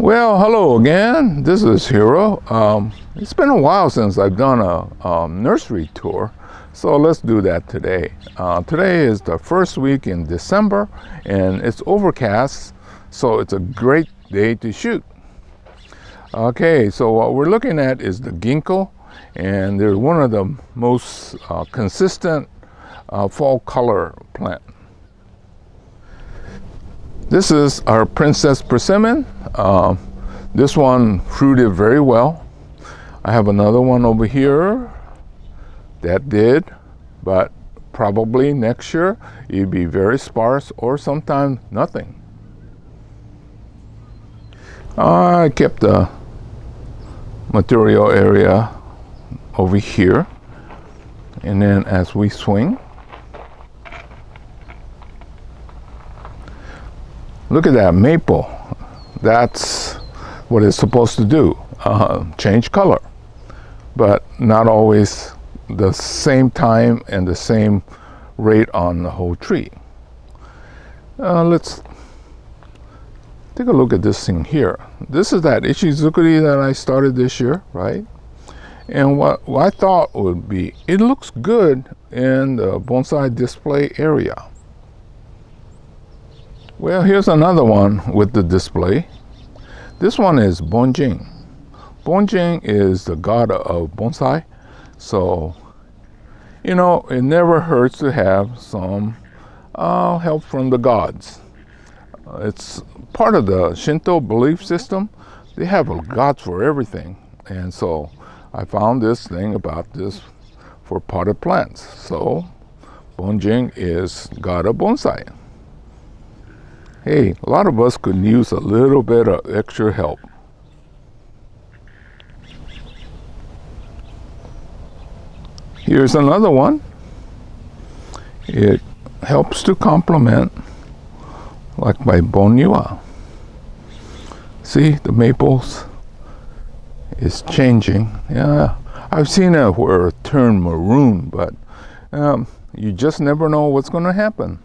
Well, hello again. This is Hiro. Um, it's been a while since I've done a um, nursery tour, so let's do that today. Uh, today is the first week in December, and it's overcast, so it's a great day to shoot. Okay, so what we're looking at is the ginkgo, and they're one of the most uh, consistent uh, fall color plant. This is our Princess Persimmon. Uh, this one fruited very well. I have another one over here that did, but probably next year it'd be very sparse or sometimes nothing. I kept the material area over here and then as we swing Look at that maple. That's what it's supposed to do, uh, change color. But not always the same time and the same rate on the whole tree. Uh, let's take a look at this thing here. This is that Ishizukuri that I started this year, right? And what, what I thought would be, it looks good in the bonsai display area. Well, here's another one with the display. This one is Bonjing. Bonjing is the god of bonsai. So, you know, it never hurts to have some uh, help from the gods. Uh, it's part of the Shinto belief system. They have gods for everything. And so I found this thing about this for potted plants. So Bonjing is god of bonsai hey, a lot of us could use a little bit of extra help. Here's another one. It helps to complement, like my Bonyua. See, the maples is changing. Yeah, I've seen it where it turn maroon, but um, you just never know what's going to happen.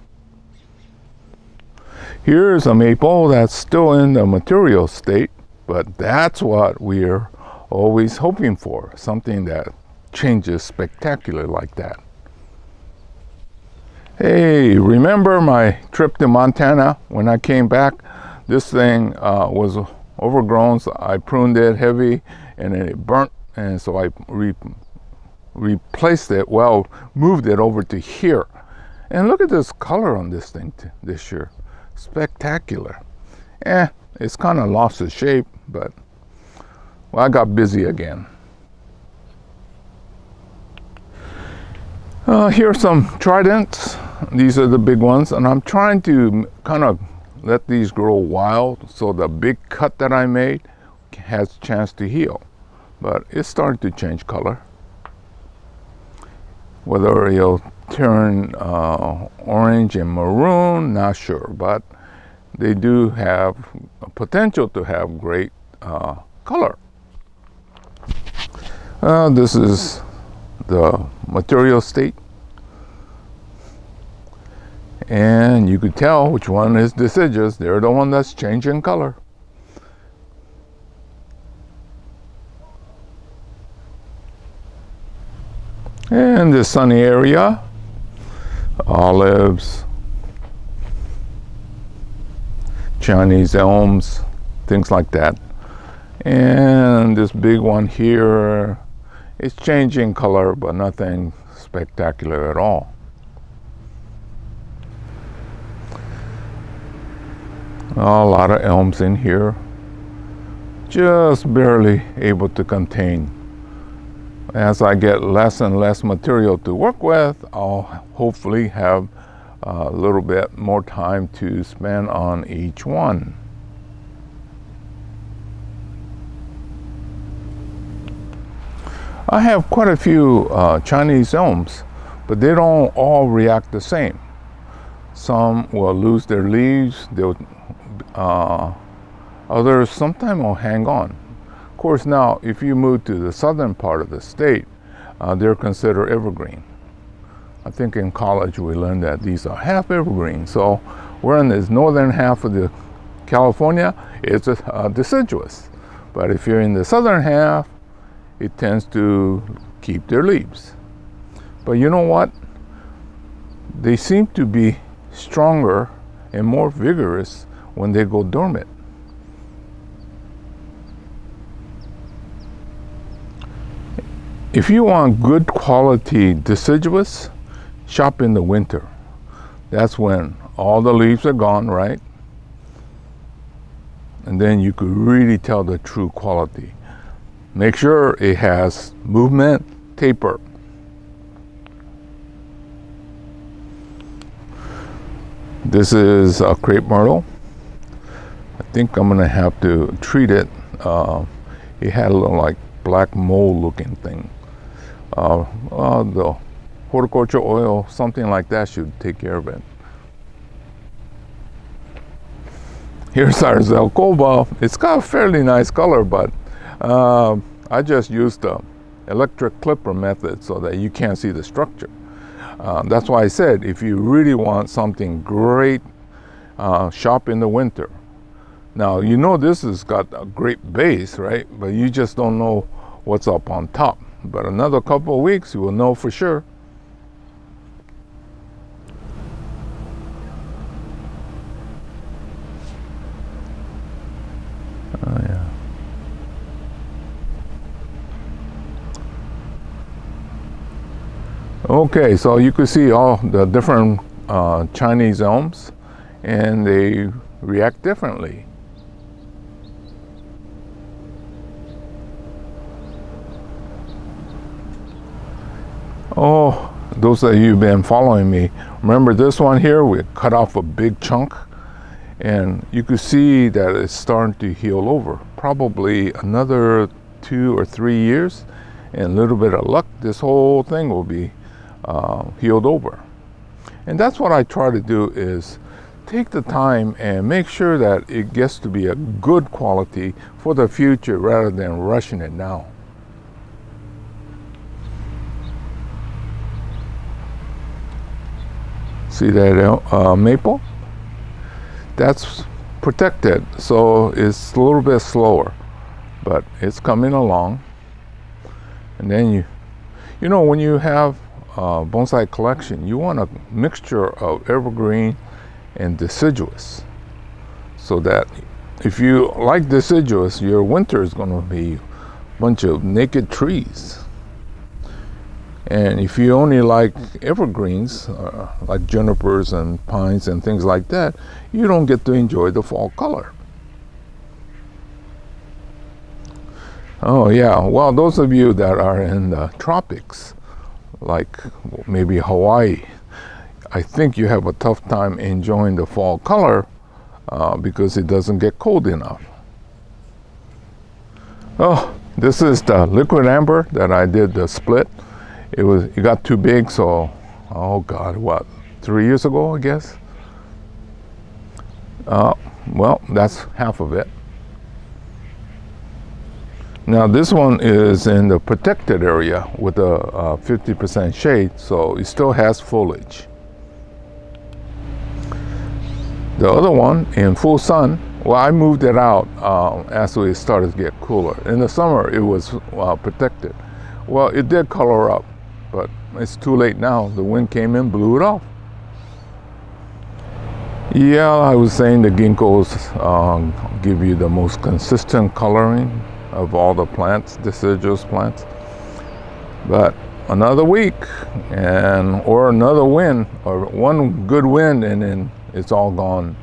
Here's a maple that's still in the material state, but that's what we're always hoping for, something that changes spectacular like that. Hey, remember my trip to Montana when I came back? This thing uh, was overgrown, so I pruned it heavy and then it burnt, and so I re replaced it, well, moved it over to here. And look at this color on this thing this year spectacular. Eh, it's kind of lost its shape, but well, I got busy again. Uh, here are some tridents. These are the big ones, and I'm trying to kind of let these grow wild so the big cut that I made has a chance to heal. But it's starting to change color. Whether it'll turn uh, orange and maroon, not sure, but they do have potential to have great uh, color. Uh, this is the material state. And you could tell which one is deciduous. They're the one that's changing color. And the sunny area, olives, Chinese elms, things like that. And this big one here is changing color, but nothing spectacular at all. A lot of elms in here, just barely able to contain. As I get less and less material to work with, I'll hopefully have a little bit more time to spend on each one. I have quite a few uh, Chinese elms, but they don't all react the same. Some will lose their leaves, they'll, uh, others sometimes will hang on. Course, now if you move to the southern part of the state, uh, they're considered evergreen. I think in college we learned that these are half evergreen. So we're in this northern half of the California, it's a, uh, deciduous. But if you're in the southern half, it tends to keep their leaves. But you know what? They seem to be stronger and more vigorous when they go dormant. If you want good quality deciduous, shop in the winter. That's when all the leaves are gone, right? And then you could really tell the true quality. Make sure it has movement, taper. This is a crepe myrtle. I think I'm gonna have to treat it. Uh, it had a little like black mold looking thing. Uh, uh, the horticulture oil, something like that should take care of it. Here's our Zelkova. It's got a fairly nice color, but uh, I just used the electric clipper method so that you can't see the structure. Uh, that's why I said if you really want something great, uh, shop in the winter. Now, you know this has got a great base, right? But you just don't know what's up on top. But another couple of weeks, you will know for sure. Oh, yeah. Okay, so you can see all the different uh, Chinese elms and they react differently. Oh, those of you who've been following me, remember this one here? We cut off a big chunk and you can see that it's starting to heal over. Probably another two or three years and a little bit of luck, this whole thing will be uh, healed over. And that's what I try to do is take the time and make sure that it gets to be a good quality for the future rather than rushing it now. See that uh, maple? That's protected, so it's a little bit slower, but it's coming along. And then you, you know, when you have a bonsai collection, you want a mixture of evergreen and deciduous, so that if you like deciduous, your winter is going to be a bunch of naked trees. And if you only like evergreens, uh, like junipers and pines and things like that, you don't get to enjoy the fall color. Oh yeah, well those of you that are in the tropics, like maybe Hawaii, I think you have a tough time enjoying the fall color uh, because it doesn't get cold enough. Oh, this is the liquidambar that I did the split it was it got too big so oh god what three years ago i guess? Uh, well that's half of it. Now this one is in the protected area with a 50% shade so it still has foliage. The other one in full sun well i moved it out uh, as it started to get cooler. In the summer it was uh, protected. Well it did color up but it's too late now. The wind came in, blew it off. Yeah, I was saying the ginkgos uh, give you the most consistent coloring of all the plants, deciduous plants. But another week and or another wind or one good wind and then it's all gone.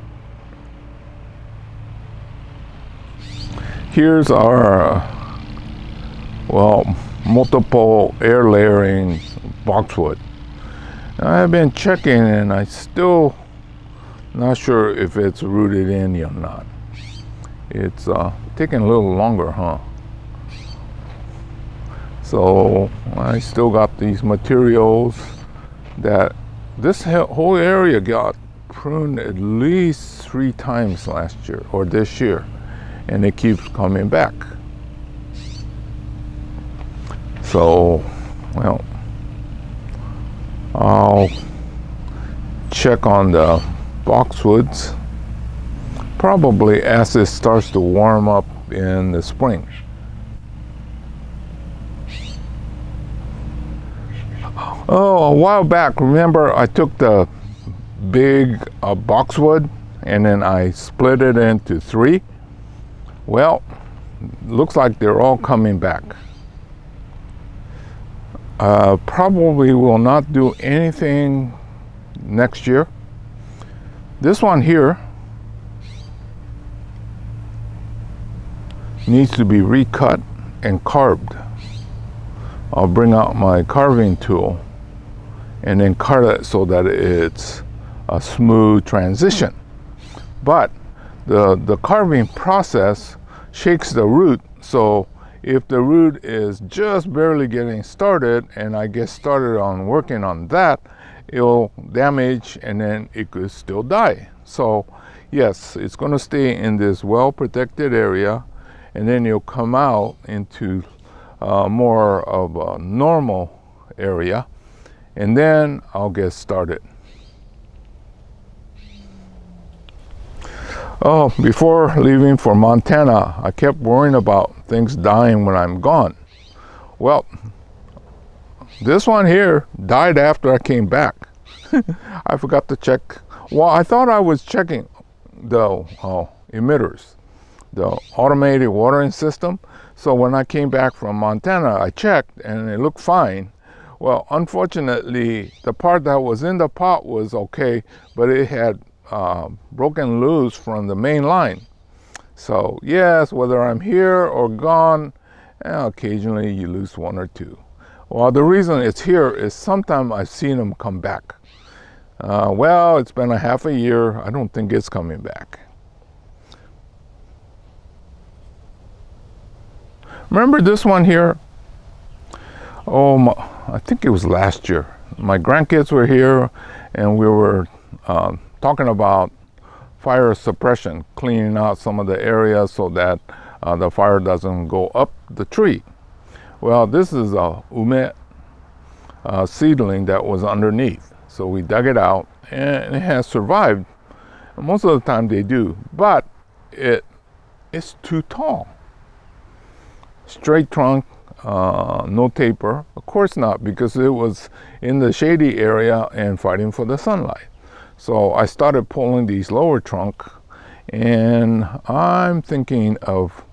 Here's our, well, multiple air layering boxwood. I've been checking and I still not sure if it's rooted in or not. It's uh, taking a little longer, huh? So I still got these materials that this whole area got pruned at least three times last year or this year and it keeps coming back. So, well, I'll check on the boxwoods probably as it starts to warm up in the spring. Oh, a while back, remember I took the big uh, boxwood and then I split it into three? Well, looks like they're all coming back. Uh, probably will not do anything next year. This one here needs to be recut and carved. I'll bring out my carving tool and then cut it so that it's a smooth transition. But the, the carving process shakes the root, so if the root is just barely getting started and I get started on working on that, it'll damage and then it could still die. So yes, it's going to stay in this well protected area and then you'll come out into uh, more of a normal area and then I'll get started. Oh, before leaving for Montana, I kept worrying about things dying when I'm gone. Well, this one here died after I came back. I forgot to check. Well, I thought I was checking the uh, emitters, the automated watering system. So when I came back from Montana, I checked and it looked fine. Well, unfortunately, the part that was in the pot was okay, but it had uh, broken loose from the main line. So yes, whether I'm here or gone, eh, occasionally you lose one or two. Well, the reason it's here is sometimes I've seen them come back. Uh, well, it's been a half a year. I don't think it's coming back. Remember this one here? Oh, my, I think it was last year. My grandkids were here and we were uh, talking about fire suppression, cleaning out some of the areas so that uh, the fire doesn't go up the tree. Well, this is a ume uh, seedling that was underneath. So we dug it out and it has survived. Most of the time they do, but it is too tall. Straight trunk, uh, no taper. Of course not, because it was in the shady area and fighting for the sunlight. So I started pulling these lower trunk and I'm thinking of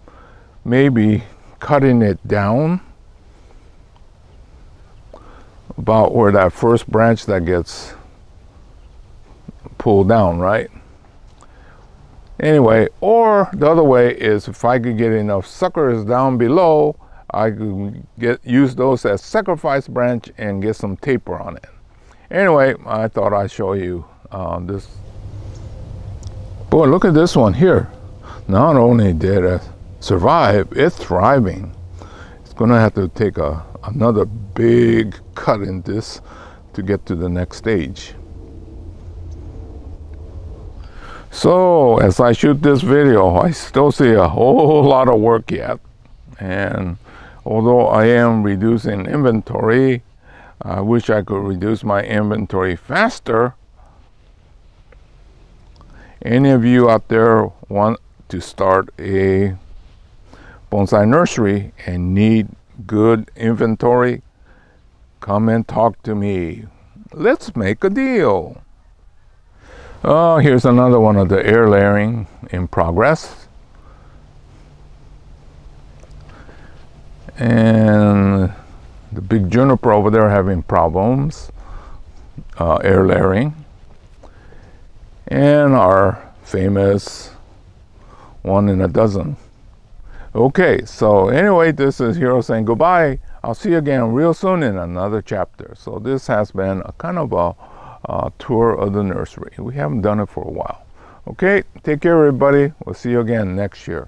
maybe cutting it down about where that first branch that gets pulled down, right? Anyway, or the other way is if I could get enough suckers down below, I could get use those as sacrifice branch and get some taper on it. Anyway, I thought I'd show you uh, this. Boy look at this one here. Not only did it survive it's thriving. It's gonna have to take a another big cut in this to get to the next stage. So as I shoot this video I still see a whole lot of work yet. And although I am reducing inventory I wish I could reduce my inventory faster any of you out there want to start a bonsai nursery and need good inventory, come and talk to me. Let's make a deal. Oh, here's another one of the air layering in progress. And the big juniper over there having problems uh, air layering and our famous one in a dozen. Okay, so anyway, this is Hiro saying goodbye. I'll see you again real soon in another chapter. So this has been a kind of a, a tour of the nursery. We haven't done it for a while. Okay, take care everybody. We'll see you again next year.